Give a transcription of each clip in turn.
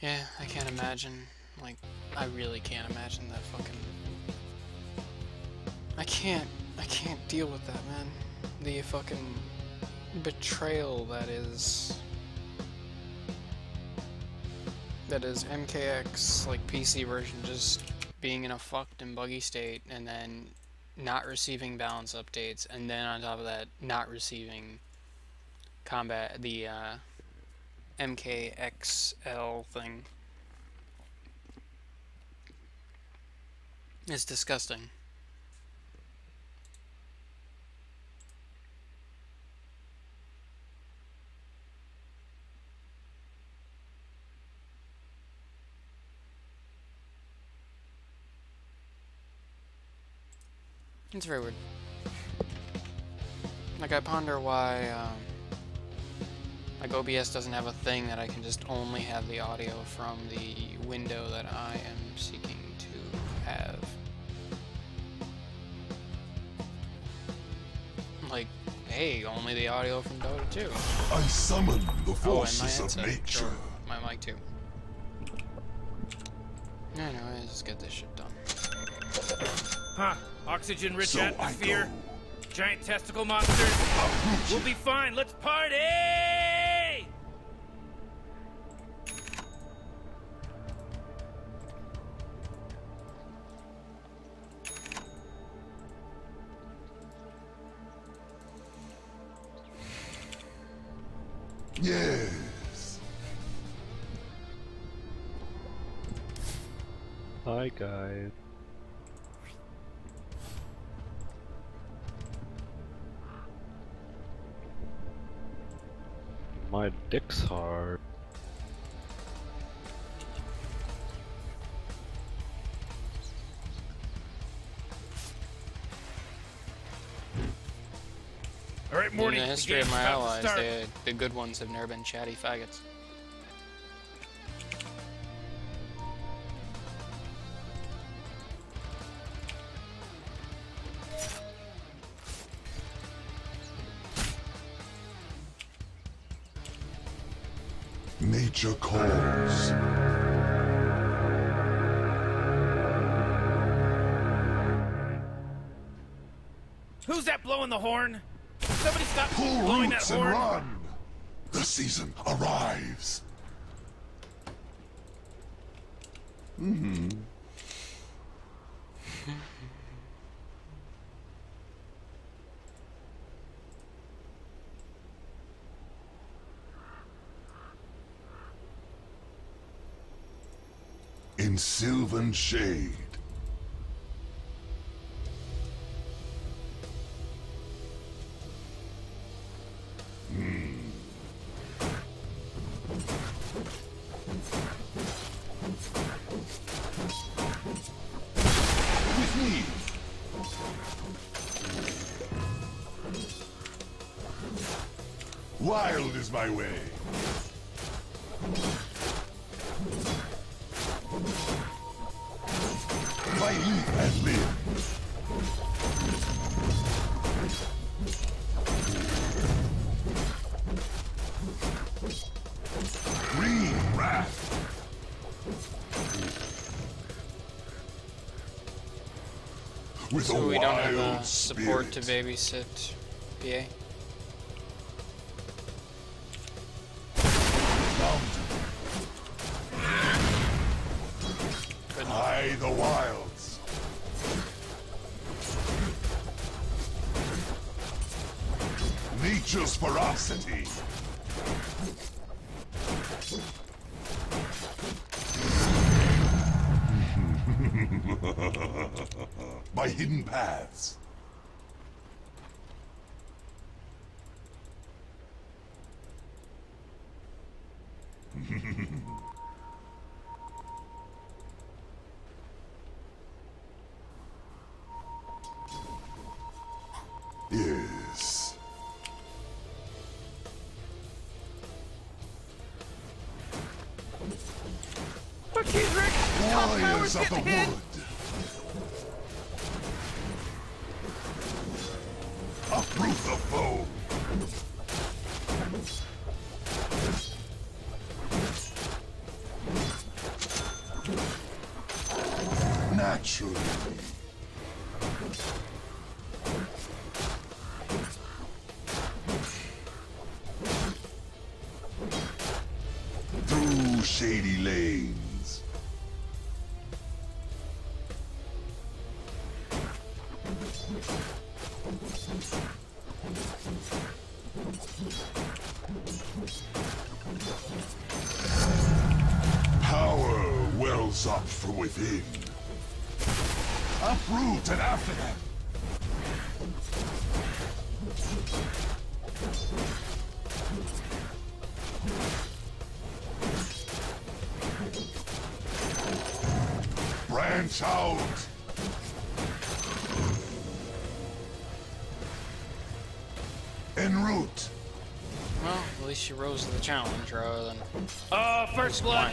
Yeah, I can't imagine. Like, I really can't imagine that fucking. I can't. I can't deal with that, man. The fucking betrayal that is. That is MKX, like PC version, just being in a fucked and buggy state, and then not receiving balance updates, and then on top of that, not receiving combat, the uh, MKXL thing. It's disgusting. It's very weird. Like, I ponder why, um, like, OBS doesn't have a thing that I can just only have the audio from the window that I am seeking to have. Like, hey, only the audio from Dota 2. I summon the Oh, and my forces of nature. Sure, My mic too. Anyway, let's get this shit done. Huh. Oxygen-rich So atmosphere. Giant testicle monsters. We'll be fine. Let's party! Hi guys. My dick's hard. All right, Morty. In the the history of my allies, start. they, the good ones have never been chatty faggots. Blowing the horn? Somebody stop Pull blowing that roots and run. The season arrives. Mm-hmm. In sylvan shade. My way. Fight eat and live. Green wrath. With So we don't have wild uh, support to babysit PA. By hidden paths. Yes. But geez, Rick, top power's of getting hit. wood. Within. Uproot and after them. Branch out. En route. Well, at least she rose to the challenge rather than Oh, first blood.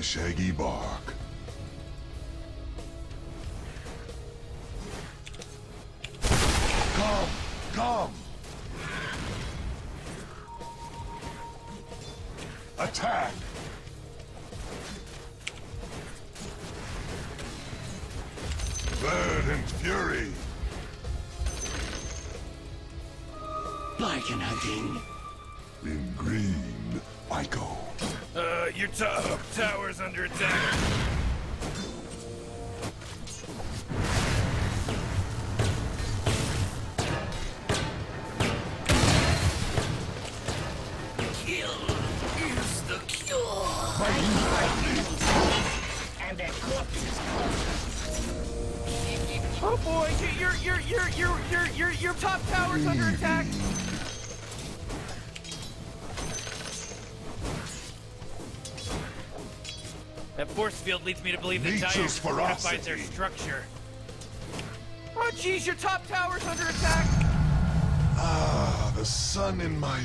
Shaggy bark. Leads me to believe the Nature's giants fortified their structure. Oh jeez, your top tower's under attack. Ah, the sun in my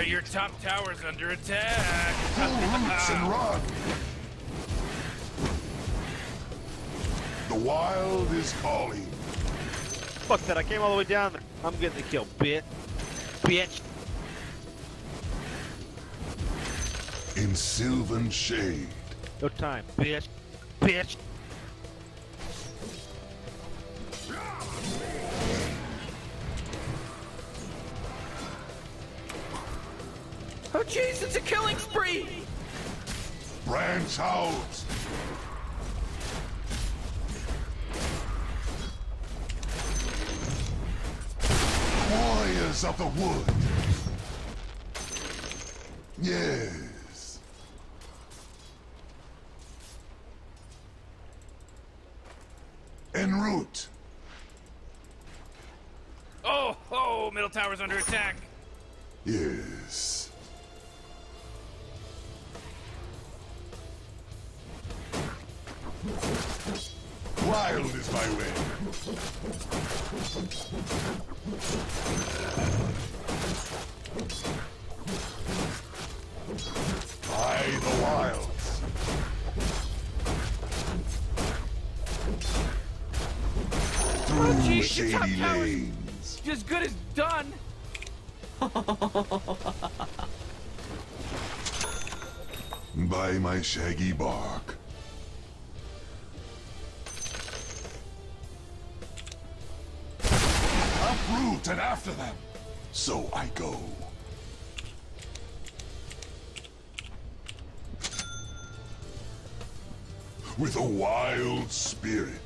So your top tower's under attack. Roots and run. The wild is calling. Fuck that, I came all the way down there. I'm getting the kill, bitch. Bitch. In sylvan shade. No time, bitch. Bitch. Out. Warriors of the wood. Yes. En route. Oh, oh, middle tower's under attack. Shaggy bark. Uproot and after them. So I go. With a wild spirit.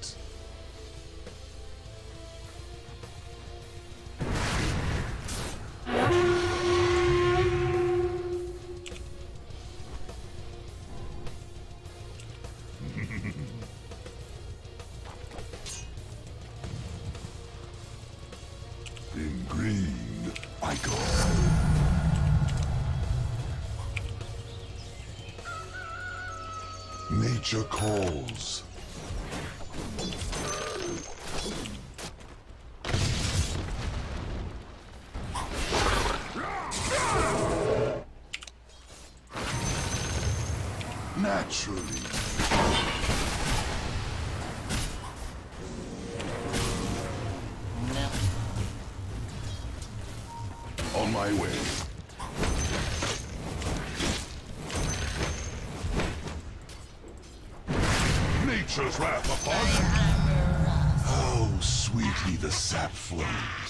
Nature calls. Naturally. Nature's wrath upon. How oh, sweetly the sap flows.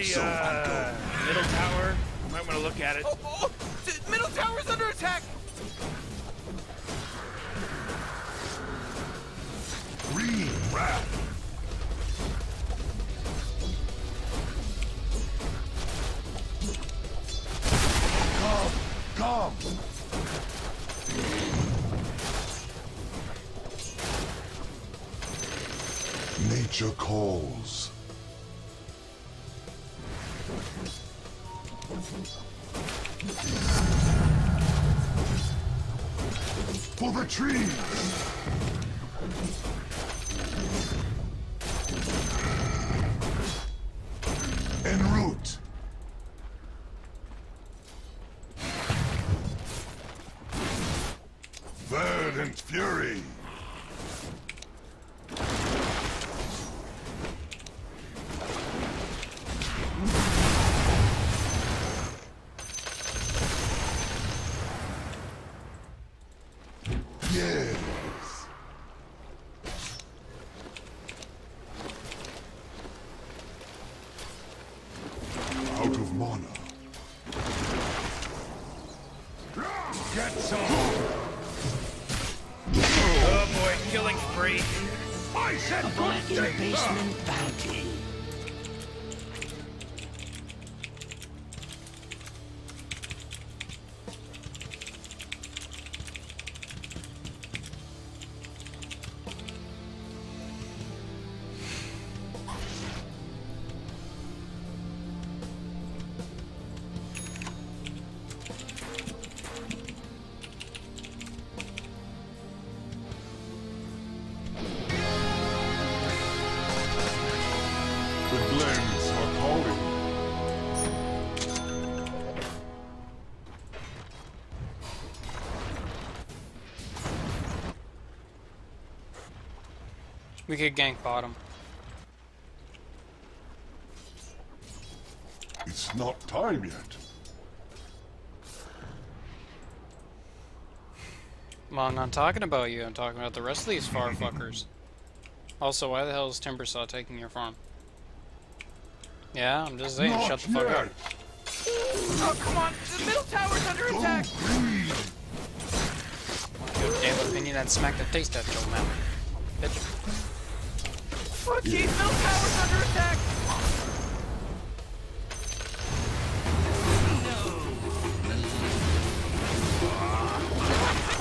I uh, middle tower. Might want to look at it. Oh, We could gank bottom. It's not time yet. Well, I'm not talking about you. I'm talking about the rest of these far fuckers. Also, why the hell is Timbersaw taking your farm? Yeah, I'm just saying, Not shut the fuck up. Oh, come on. The middle tower's under Go attack. green. Your damn opinion and smack the taste out your mouth. Bitch. Oh, jeez, middle tower's under attack.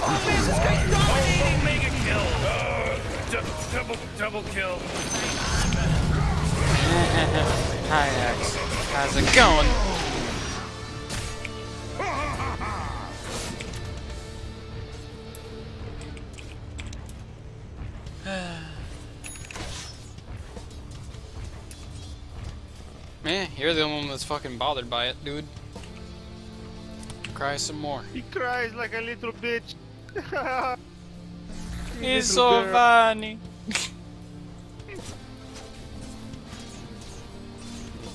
Oh man, this guy's dominating. Mega kill. Uh, double, double kill. Hi, X. How's it going? You're the only one that's fucking bothered by it, dude. Cry some more. He cries like a little bitch. He's Little so girl. funny.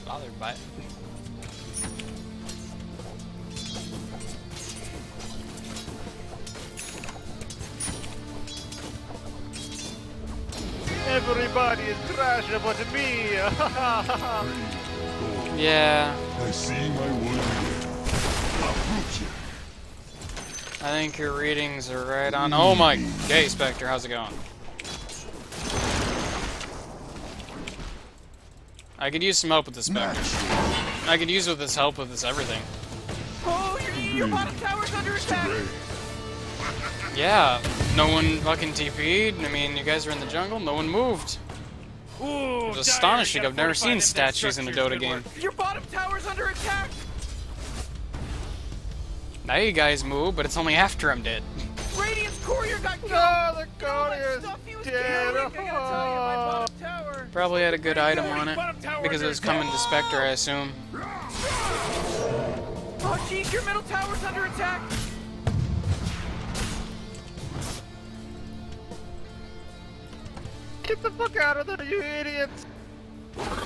bothered by it. Everybody is trash but me. Yeah, I see my wood again. Approach it. I think your readings are right on. Oh my, hey Spectre, how's it going? I could use some help with this Spectre. I could use with this help with this everything. Oh, your, your bottom tower's under attack. Yeah, no one fucking TP'd. I mean, you guys are in the jungle, no one moved. Ooh, It's astonishing, I've never seen statues in a Dota game. Your bottom tower's under attack. Now you guys move, but it's only after I'm dead. Radiant's courier got killed. no, the All that courier stuff he was is dead. carrying, I gotta tell you, my bottom tower. Probably had a good item on it. Because it was coming to Spectre, I assume. Oh, jeez, your middle tower's under attack. Get the fuck out of there, you idiots! Light,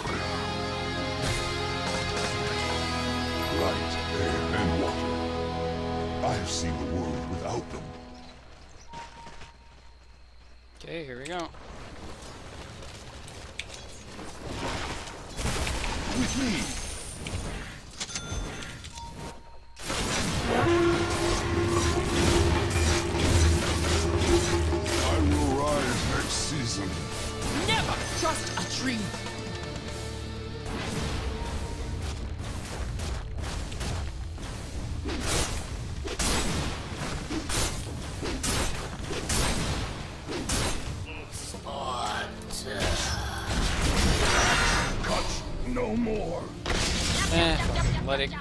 air, and water. I have seen the world without them. Okay, here we go. With me.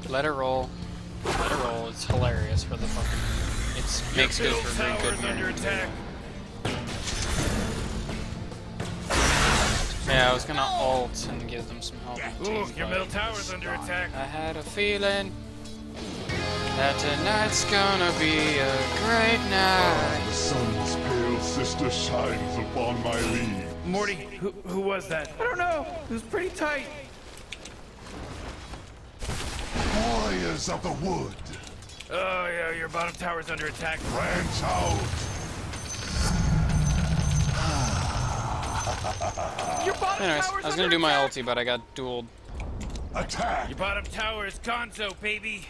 Let it roll. Let it roll. It's hilarious for the fucking. It makes good Middle for very good tower's under attack. Yeah, I was gonna alt and give them some help. Ooh, team your middle fight. tower's under attack. I had a feeling that tonight's gonna be a great night. The sun's pale sister shines upon my leaves. Morty, who, who was that? I don't know. It was pretty tight. Warriors of the wood, Oh yeah, your bottom tower's under attack. branch out. Your bottom Anyways, tower's I was gonna do my attack. ulti, but I got dueled. Attack. Your bottom tower is Gonzo, baby.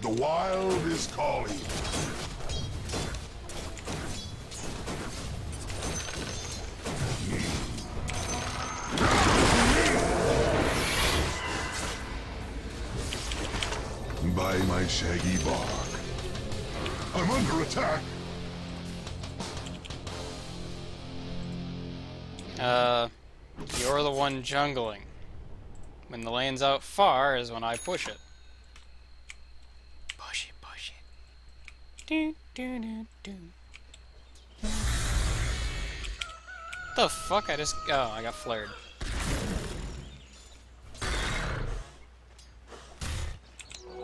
The wild is calling. By my shaggy bark. I'm under attack. Uh, you're the one jungling. When the lane's out far is when I push it. Push it, push it. Do, do, do, do. The fuck? I just. Oh, I got flared. Retreat. Through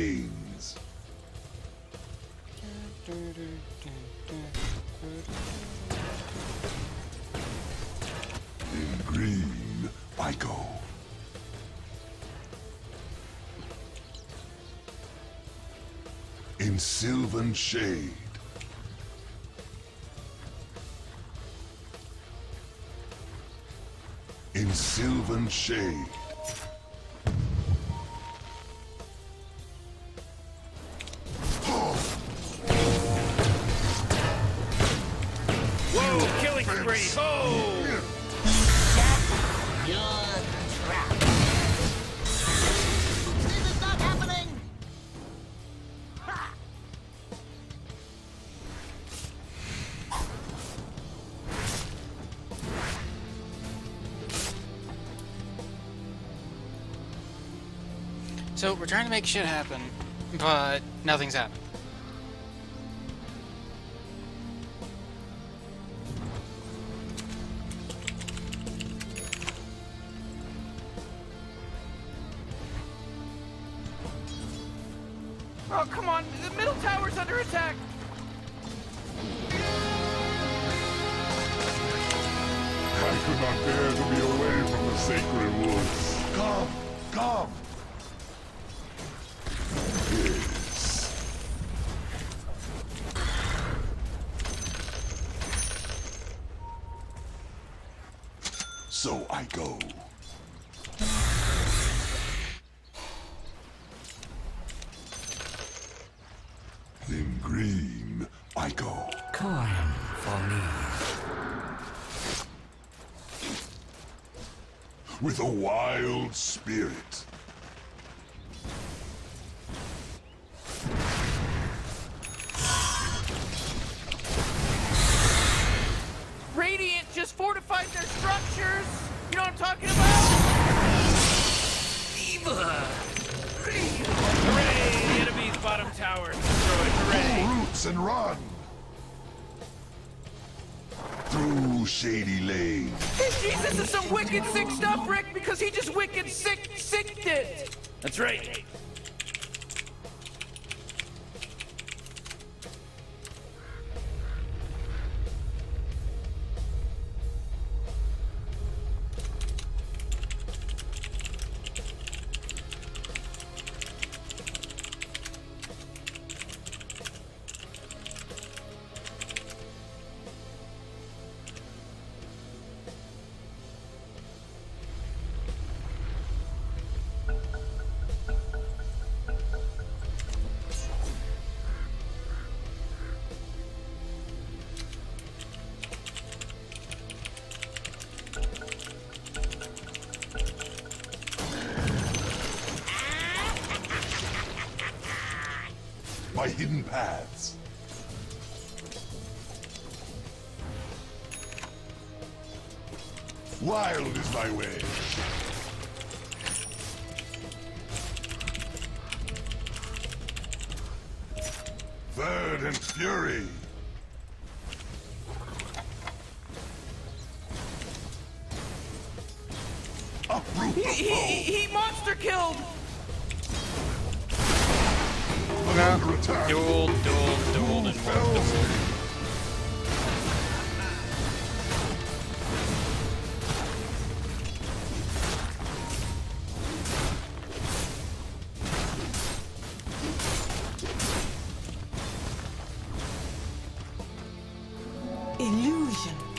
sylvan shade. In sylvan shade. So we're trying to make shit happen, but nothing's happened. With a wild spirit. Radiant just fortified their structures. You know what I'm talking about? Hooray! The enemy's bottom tower destroyed. Hooray! Pull roots and run. Through shady lane. Jesus, is some wicked sick stuff, Rick, because he just wicked sick sicked it. That's right. Illusion.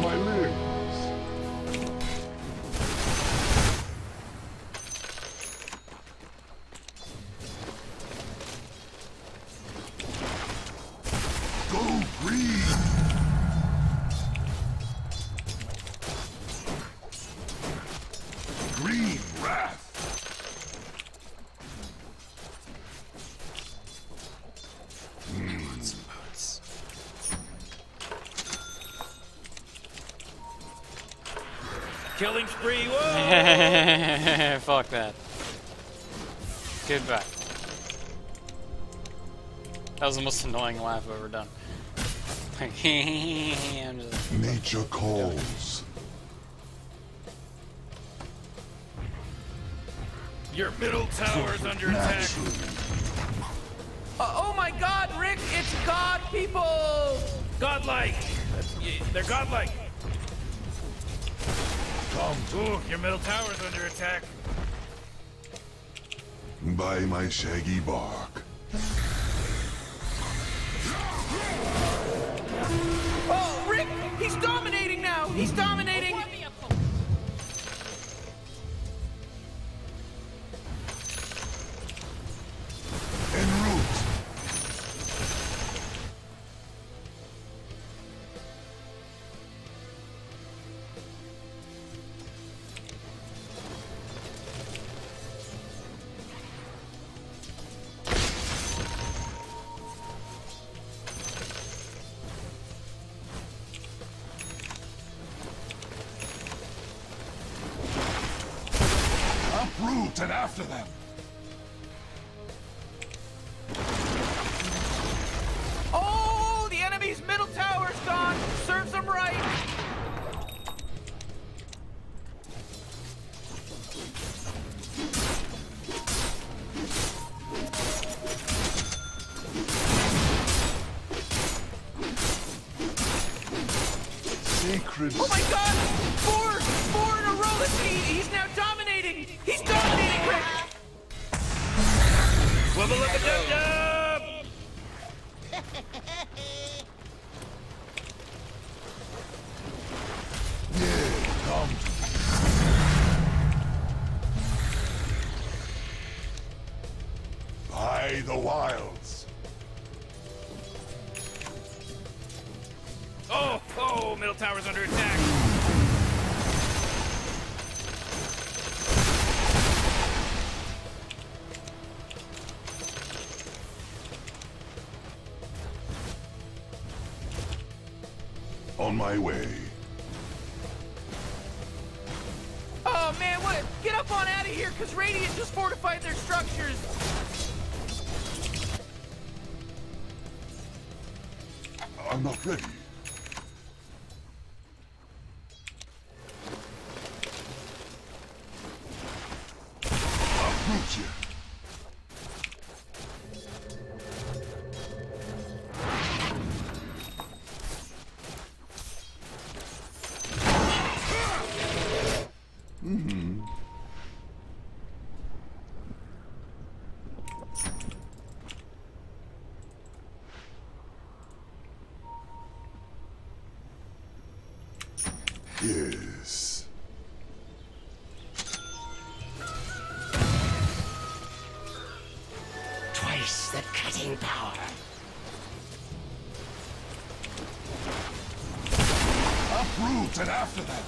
My limbs. Spree. Whoa! Fuck that. Goodbye. That was the most annoying laugh I've ever done. I'm just, Nature calls. Your middle tower's under attack. Uh, oh my God, Rick, it's God people. Godlike. That's, they're godlike. Come Ooh, your middle tower's under attack. by my shaggy bark. after them. my way. Yes. Twice the cutting power. Uprooted and after them.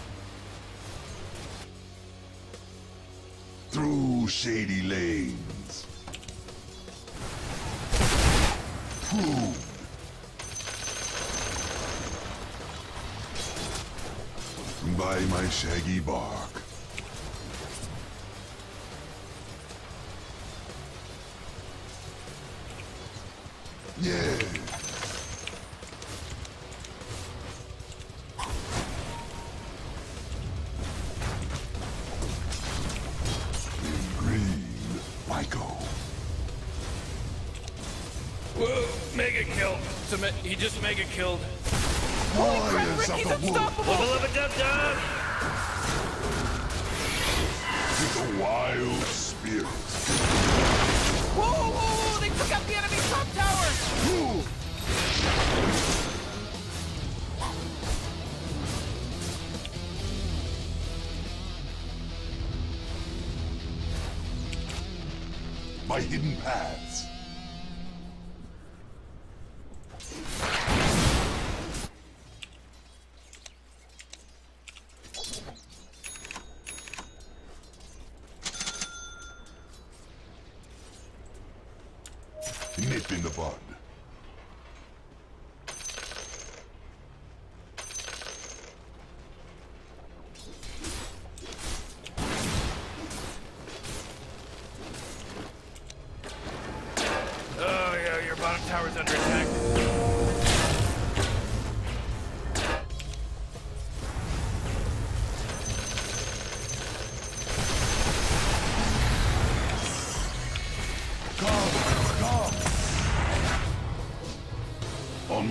Through shady lanes. Through shaggy bark. Yeah. he just mega killed. Holy Warriors crap, unstoppable! Level up a dub dub! pad.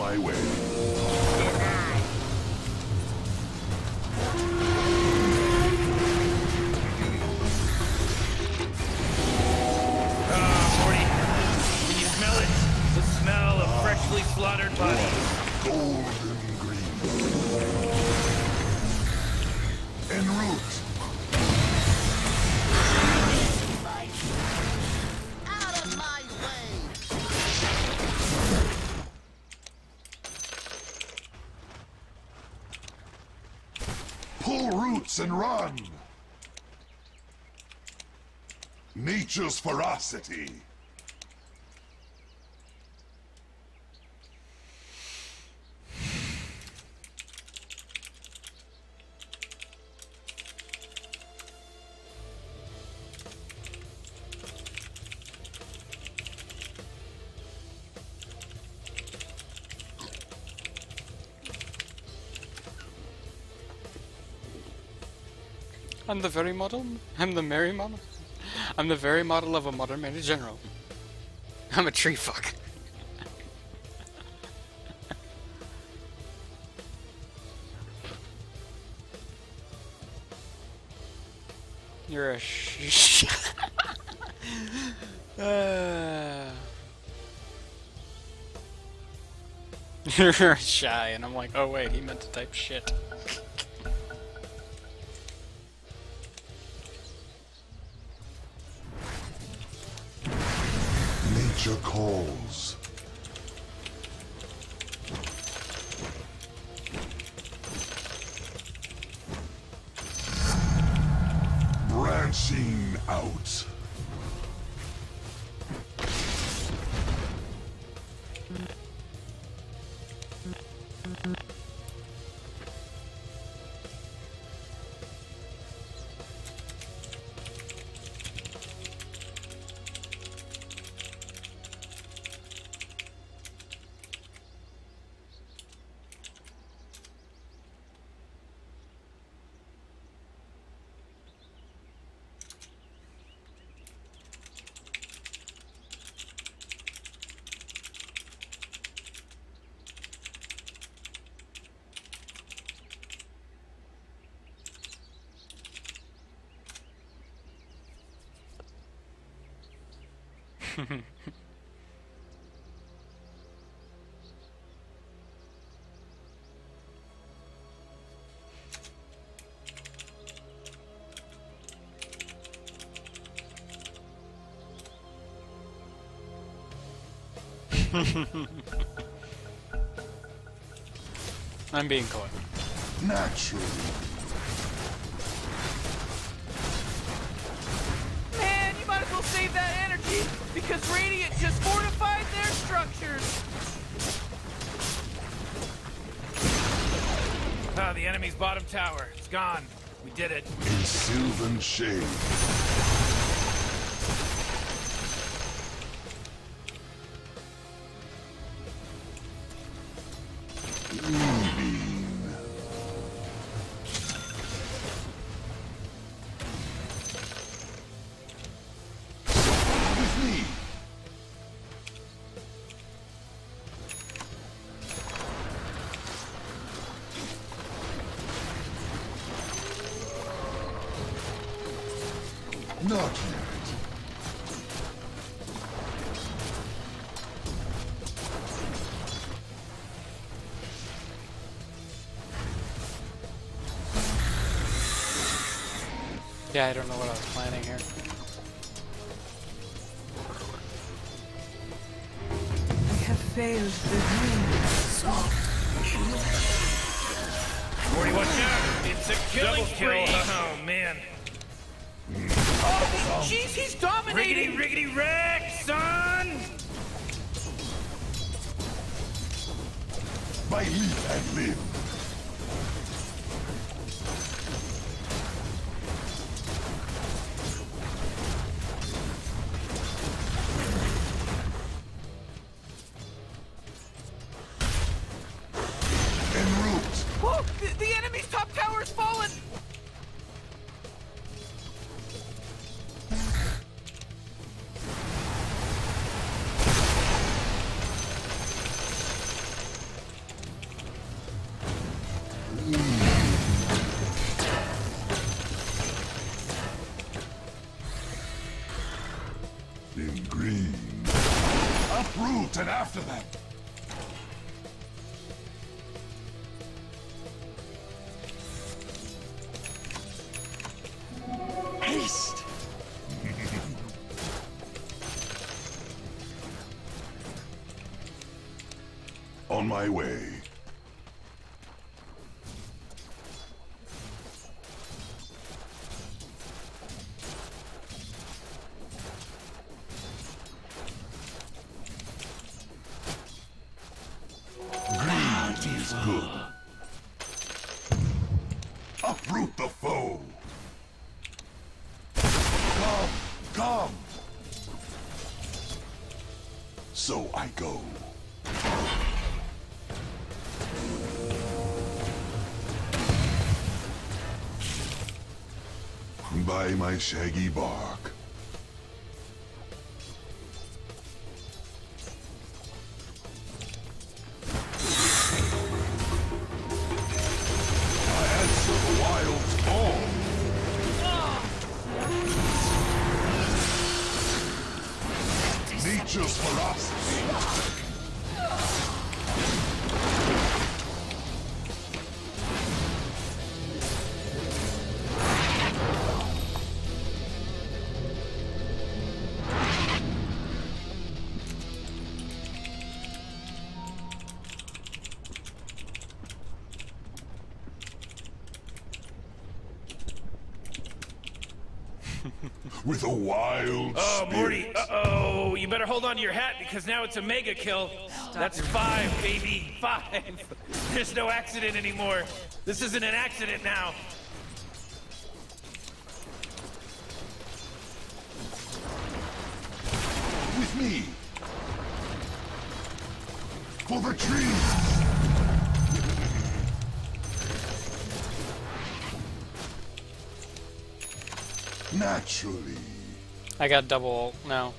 highway. ferocity. I'm the very model? I'm the merry mama. I'm the very model of a modern major general. I'm a tree fuck. You're a sh. uh... You're shy, and I'm like, oh wait, he meant to type shit. Branching out. I'm being caught. Naturally. Because Radiant just fortified their structures. Ah, the enemy's bottom tower. It's gone. We did it. In Sylvan shade. Yeah, I don't know what I was planning here. I have failed the dream. Morty, watch out! It's a killing kill. Oh man. Oh, jeez, he's Riggedy, dominating. riggedy, wreck, son! By leaf and limb. By my shaggy bark. With a wild Oh, spirit. Morty. Uh-oh. You better hold on to your hat because now it's a mega kill. That's five, baby. Five. There's no accident anymore. This isn't an accident now. I got double ult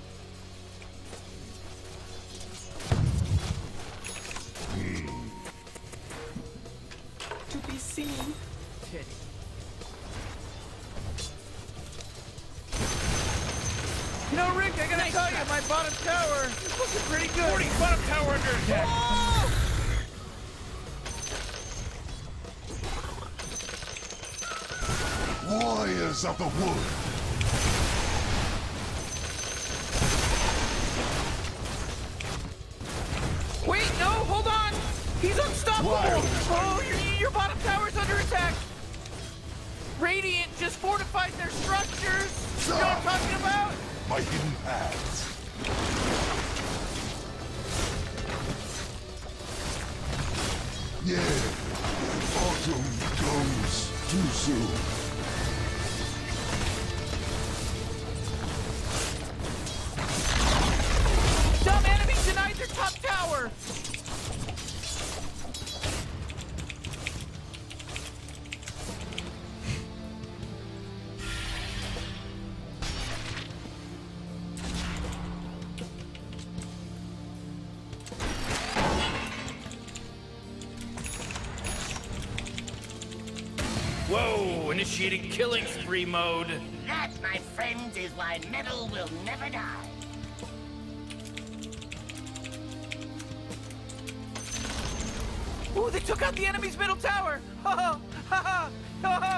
initiating killing spree mode. That, my friends, is why metal will never die. Ooh, they took out the enemy's middle tower. Ha ha ha ha ha. Nature's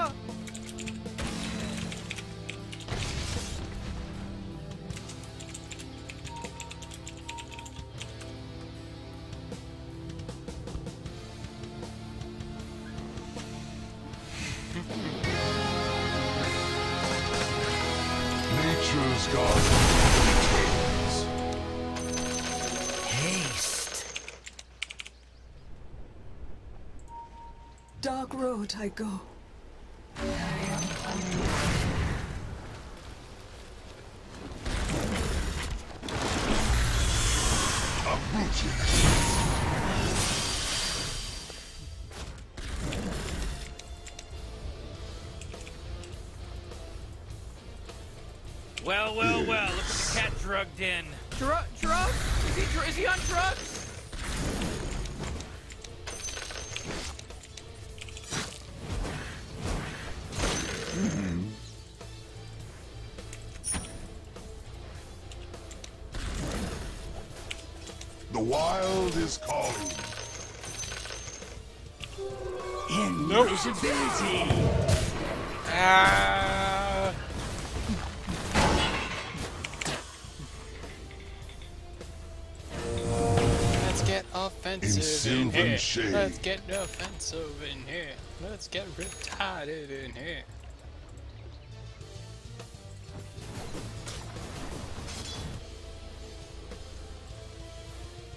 I go. Well, well, well. Look at the cat drugged in. Shade. Let's get offensive in here. Let's get retarded in here.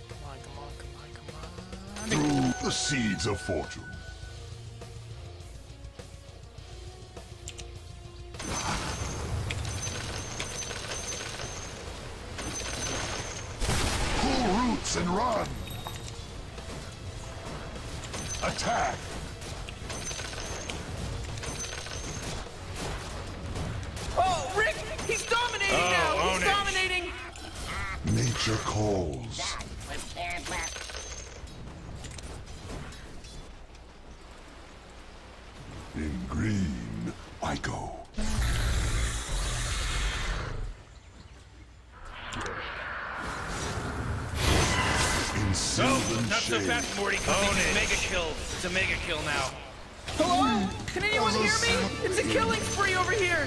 Come on, come on, come on, come on. Through the seeds of fortune. Pull roots and run. Attack! Oh, Rick! He's dominating oh, now! He's dominating! Nature calls. It's a mega kill now. Hello? Can anyone hear me? It's a killing spree over here.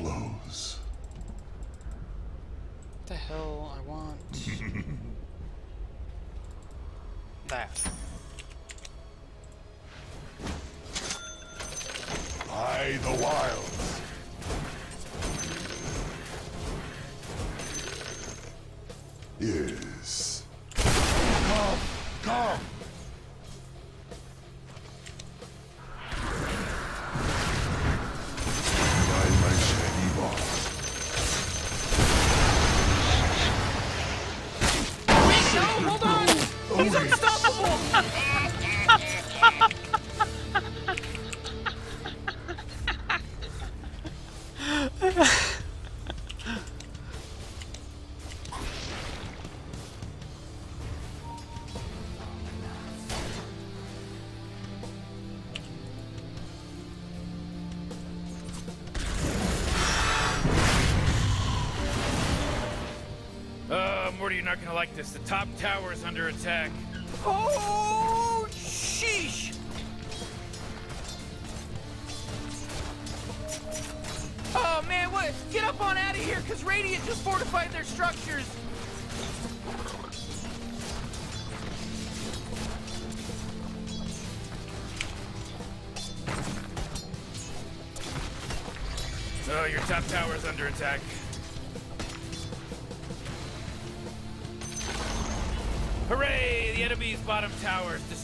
Flows. What the hell I want? that. Not gonna like this. The top tower is under attack. Oh,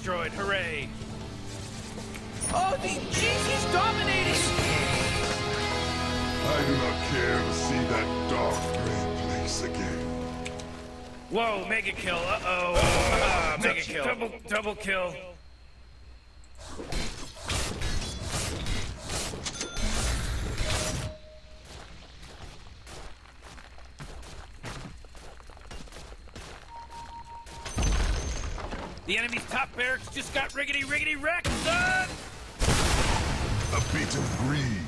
destroyed. Hooray! Oh, the jeez, he's dominating. I do not care to see that dark gray place again. Whoa, mega kill. Uh-oh. Ah, mega kill. Double, double kill. The enemy's top barracks just got riggedy riggedy wrecked, son! A bit of green.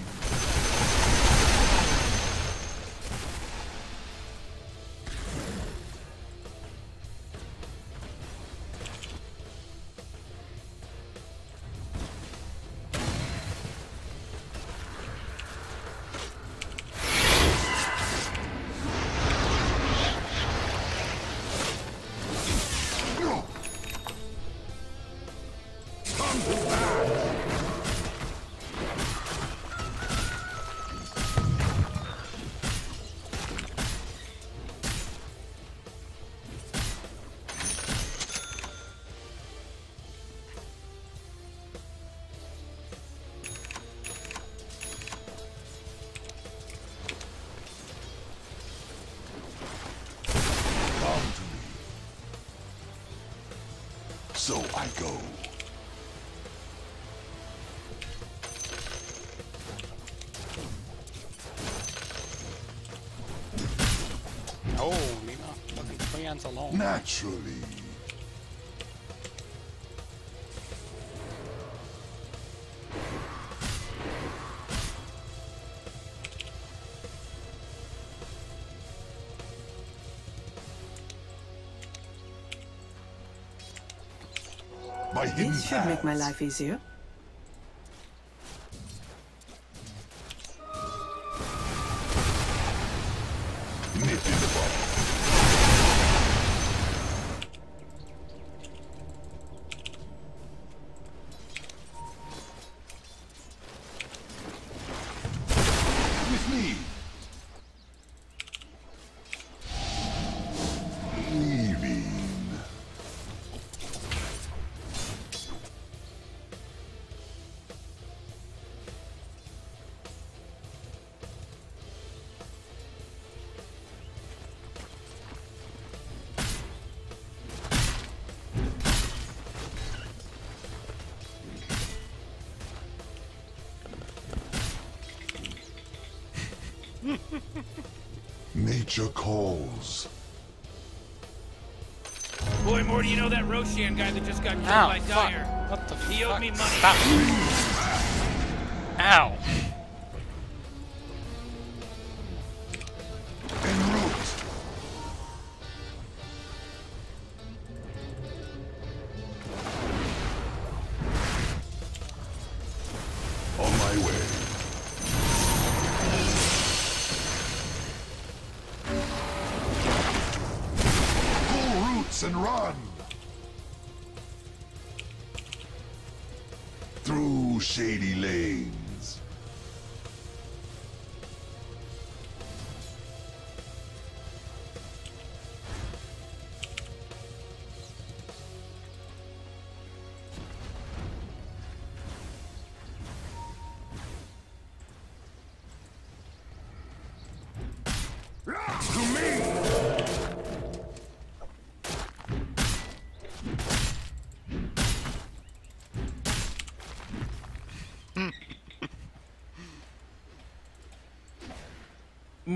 Fucking friends alone. Naturally. My hidden This should make my life easier. Nip in the bud. Nature calls. Boy, Morty, you know that Roshan guy that just got killed Ow, by fuck. Dyer? What the He fuck? owed me money. Stop. Ow.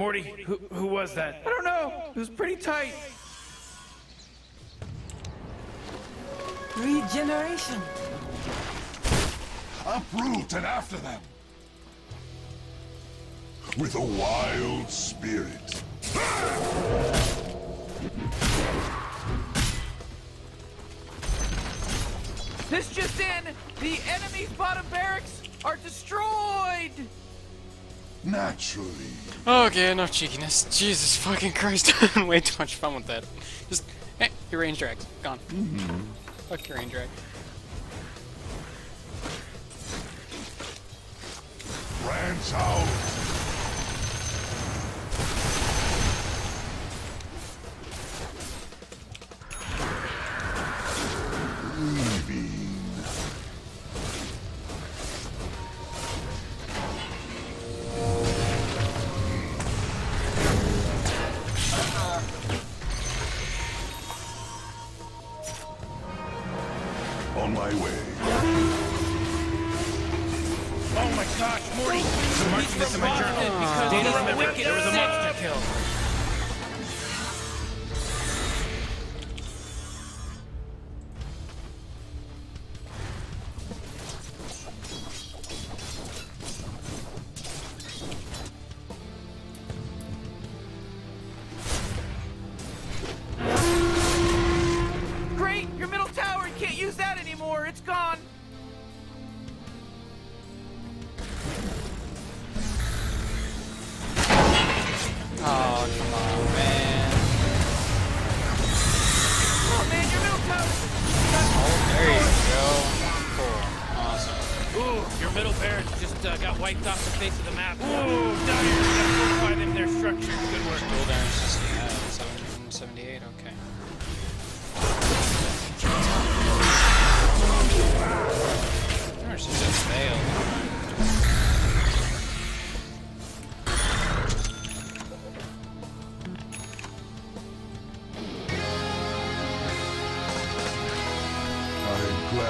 Morty, who, who was that? I don't know. It was pretty tight. Regeneration. Uproot and after them! With a wild spirit. This just in. The enemy's bottom barracks are destroyed. Naturally. Okay, enough cheekiness. Jesus fucking Christ. having Way too much fun with that. Just, hey, your range drags. Gone. Mm-hmm. Fuck your range drag. Branch out!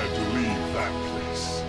had to leave that place.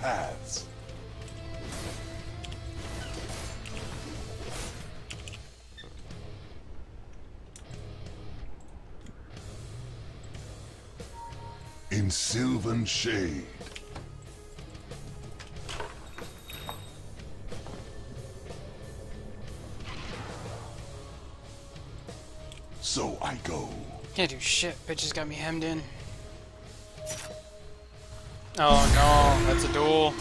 Paths. In sylvan shade. So I go. Can't do shit. Bitches got me hemmed in. Oh no, that's a duel.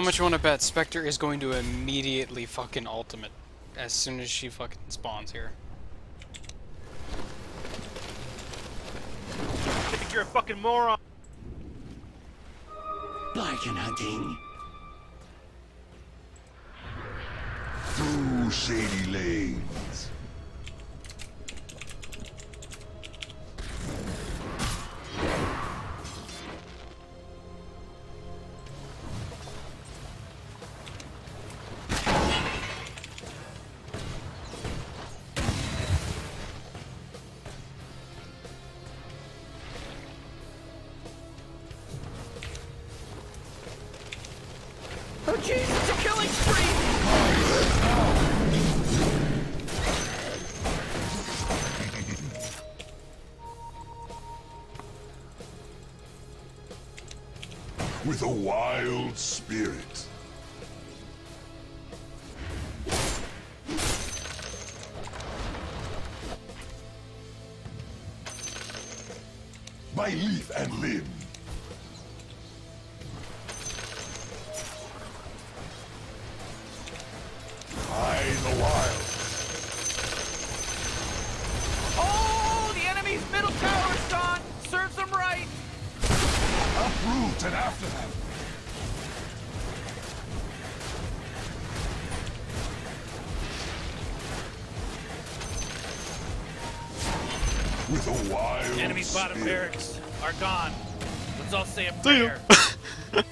How much you want to bet Spectre is going to immediately fucking ultimate as soon as she fucking spawns here? I think you're a fucking moron. Wild spirit. By leaf and limb. Bottom spirit. barracks are gone. Let's all say a See ya. prayer.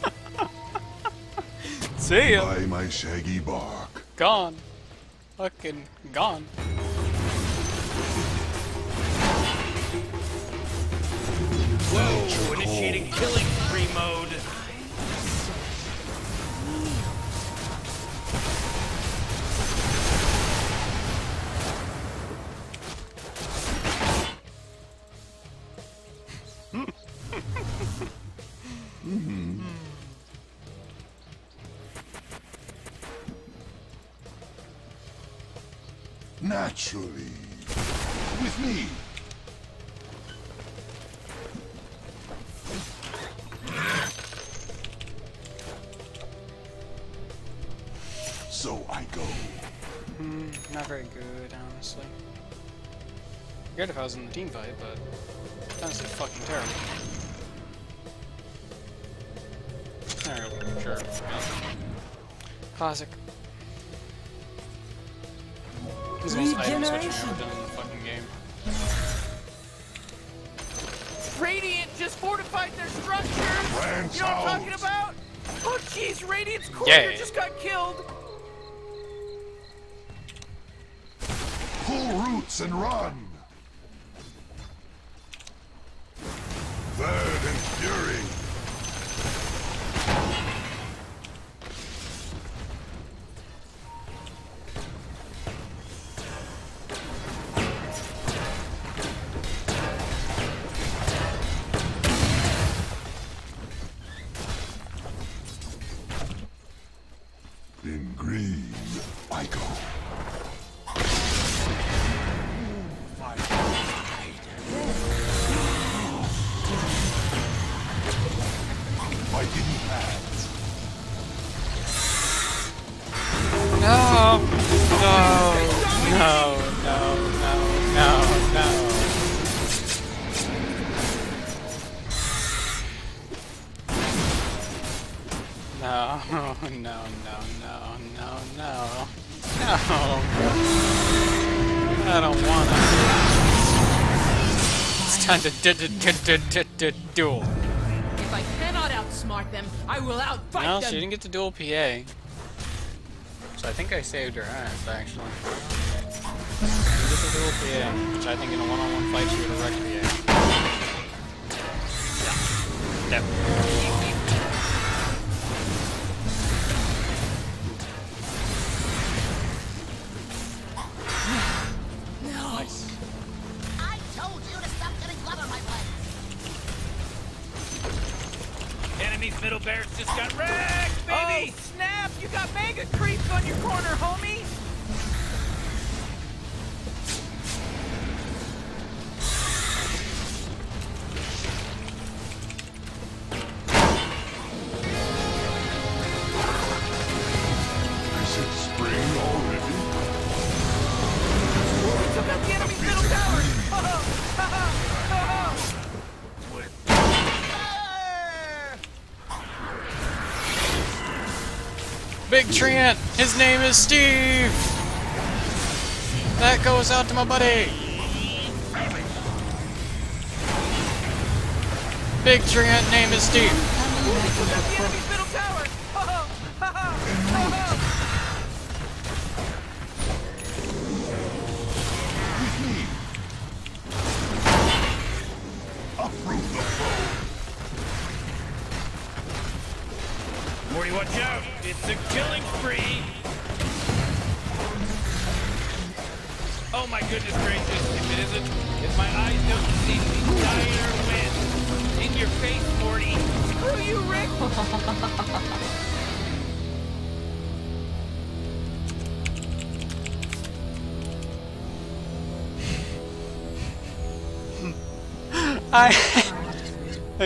See ya. By my shaggy bark. Gone. Fucking gone. was in the team fight, but that's fucking terrible. Alright, sure. Classic. This is the most item switching I've ever done in the fucking game. Radiant just fortified their structure! Rams you know out. what I'm talking about? Oh jeez, Radiant's core yeah. just got killed! Pull roots and run! Time to duel. If I cannot outsmart them, I will outfight No, them. she didn't get to duel PA. So I think I saved her ass, actually. She didn't to duel PA, which I think in a one-on-one fight she would have wrecked PA. Yeah. Definitely. Big Trent! His name is Steve! That goes out to my buddy! Big Trent, name is Steve.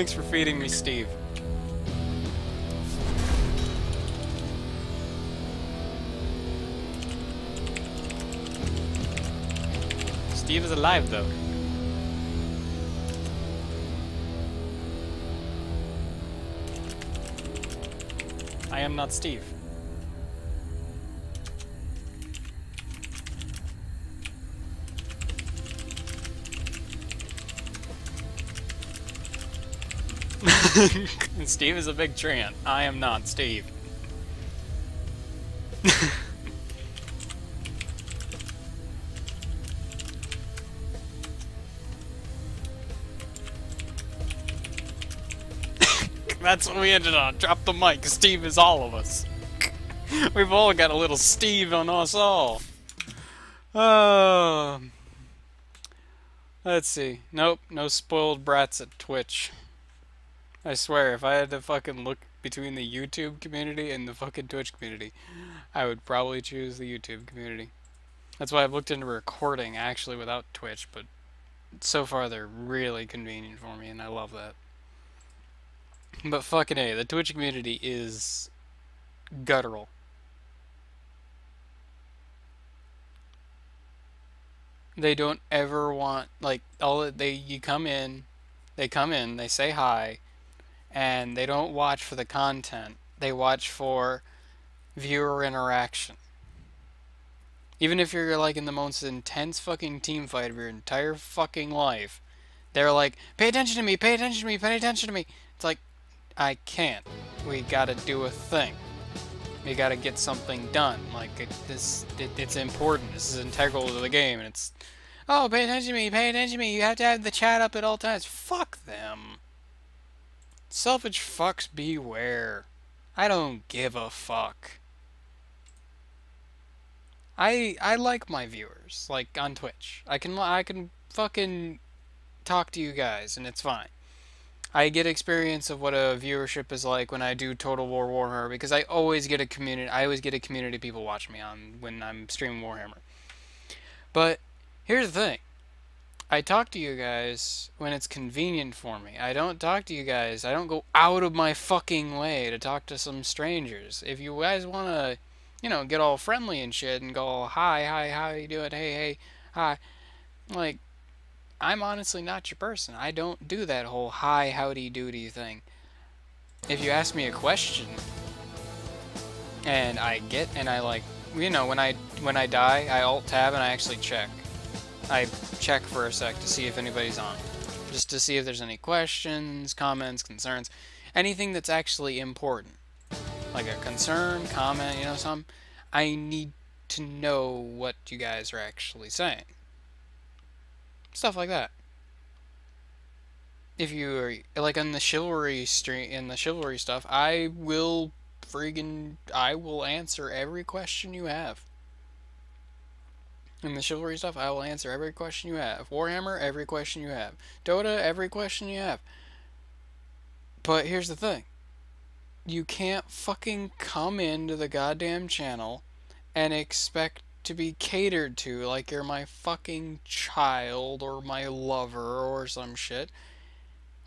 Thanks for feeding me, Steve. Steve is alive, though. I am not Steve. Steve is a big Trant. I am not Steve. That's what we ended on. Drop the mic. Steve is all of us. We've all got a little Steve on us all. Oh. Let's see. Nope, no spoiled brats at Twitch. I swear, if I had to fucking look between the YouTube community and the fucking Twitch community, I would probably choose the YouTube community. That's why I've looked into recording actually without Twitch, but so far they're really convenient for me, and I love that. But fucking A, the Twitch community is guttural. They don't ever want like all they you come in, they come in, they say hi, and they don't watch for the content. They watch for viewer interaction. Even if you're like in the most intense fucking team fight of your entire fucking life, they're like, pay attention to me, pay attention to me, pay attention to me. It's like, I can't. We gotta do a thing. We gotta get something done. Like, it, this, it, it's important. This is integral to the game, and it's, oh, pay attention to me, pay attention to me. You have to have the chat up at all times. Fuck them. Selfish fucks beware. I don't give a fuck. I I like my viewers, like on Twitch. I can I can fucking talk to you guys, and it's fine. I get experience of what a viewership is like when I do Total War Warhammer because I always get a community. I always get a community of people watching me on when I'm streaming Warhammer. But here's the thing. I talk to you guys when it's convenient for me. I don't talk to you guys. I don't go out of my fucking way to talk to some strangers. If you guys want to, you know, get all friendly and shit and go, hi, hi, how you doing? Hey, hey, hi. Like, I'm honestly not your person. I don't do that whole hi, howdy doody thing. If you ask me a question and I get and I like, you know, when I when I die, I alt tab and I actually check. I check for a sec to see if anybody's on. Just to see if there's any questions, comments, concerns, anything that's actually important. Like a concern, comment, you know, some. I need to know what you guys are actually saying. Stuff like that. If you are like on the chivalry stream in the chivalry stuff, I will friggin' I will answer every question you have. In the chivalry stuff, I will answer every question you have. Warhammer, every question you have. Dota, every question you have. But here's the thing. You can't fucking come into the goddamn channel and expect to be catered to like you're my fucking child or my lover or some shit.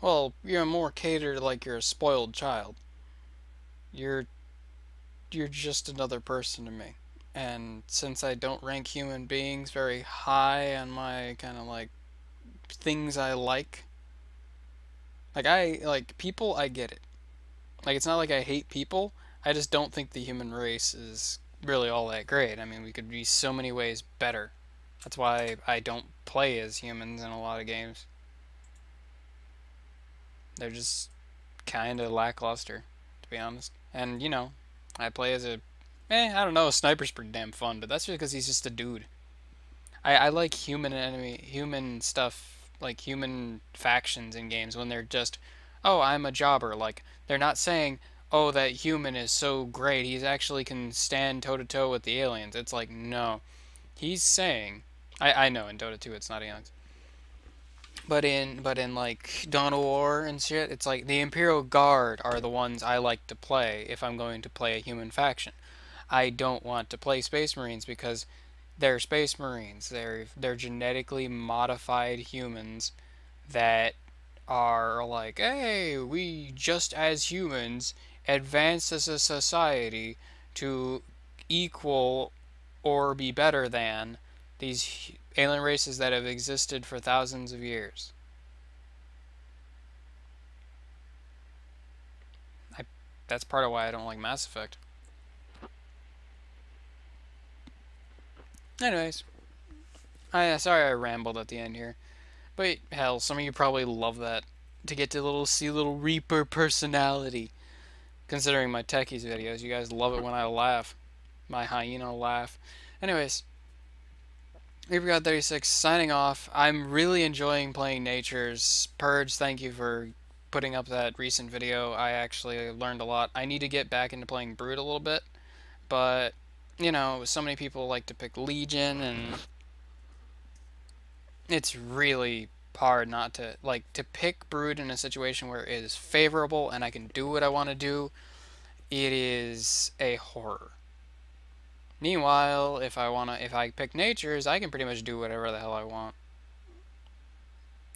Well, you're more catered like you're a spoiled child. You're you're just another person to me and since I don't rank human beings very high on my kind of like things I like, like I like people, I get it. Like it's not like I hate people. I just don't think the human race is really all that great. I mean, we could be so many ways better. That's why I don't play as humans in a lot of games. They're just kind of lackluster, to be honest. And you know, I play as a Eh, I don't know. Sniper's pretty damn fun, but that's just because he's just a dude. I, I like human enemy, human stuff, like human factions in games when they're just, oh, I'm a jobber. Like, they're not saying, oh, that human is so great, he's actually can stand toe to toe with the aliens. It's like, no. He's saying, I, I know in Dota 2 it's not aliens. But in but in like Dawn of War and shit, it's like the Imperial Guard are the ones I like to play if I'm going to play a human faction. I don't want to play Space Marines because they're Space Marines. They're they're genetically modified humans that are like, hey, we just as humans advance as a society to equal or be better than these alien races that have existed for thousands of years. I, that's part of why I don't like Mass Effect. Anyways, I uh, sorry I rambled at the end here, but hell, some of you probably love that to get to little see little Reaper personality. Considering my techies videos, you guys love it when I laugh, my hyena laugh. Anyways, Reaper God 36 signing off. I'm really enjoying playing Nature's Purge. Thank you for putting up that recent video. I actually learned a lot. I need to get back into playing Brood a little bit, but you know, so many people like to pick Legion, and it's really hard not to like to pick Brood in a situation where it is favorable and I can do what I want to do. It is a horror. Meanwhile, if I wanna, if I pick natures, I can pretty much do whatever the hell I want.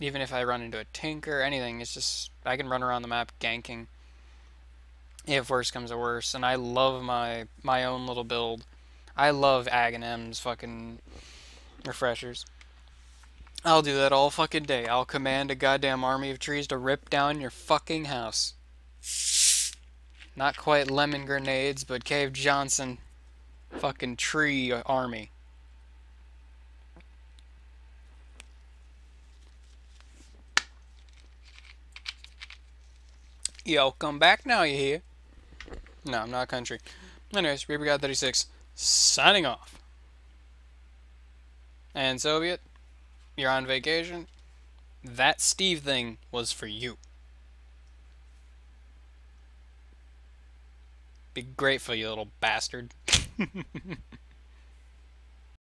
Even if I run into a tinker, anything, it's just I can run around the map ganking. If worse comes to worse, and I love my my own little build. I love Aghanim's fucking refreshers. I'll do that all fucking day. I'll command a goddamn army of trees to rip down your fucking house. Not quite lemon grenades, but Cave Johnson fucking tree army. Yo, come back now, you hear? No, I'm not country. Anyways, Reaper God 36, signing off. And Soviet, you're on vacation. That Steve thing was for you. Be grateful, you little bastard.